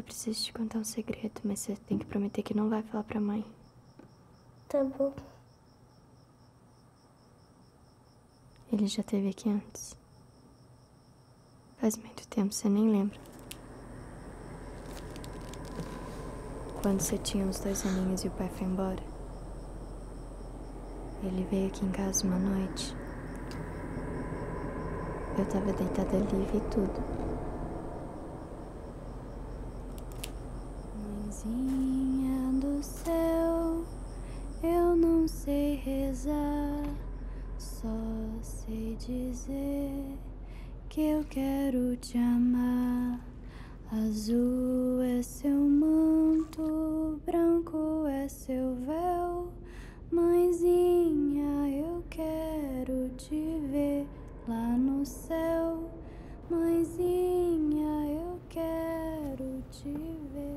Eu preciso te contar um segredo, mas você tem que prometer que não vai falar pra mãe. Tá bom. Ele já esteve aqui antes. Faz muito tempo, você nem lembra. Quando você tinha uns dois aninhos e o pai foi embora. Ele veio aqui em casa uma noite. Eu tava deitada ali e tudo. Mãezinha do céu, eu não sei rezar, só sei dizer que eu quero te amar. Azul é seu manto, branco é seu véu. Mãezinha, eu quero te ver lá no céu. Mãezinha, eu quero te ver.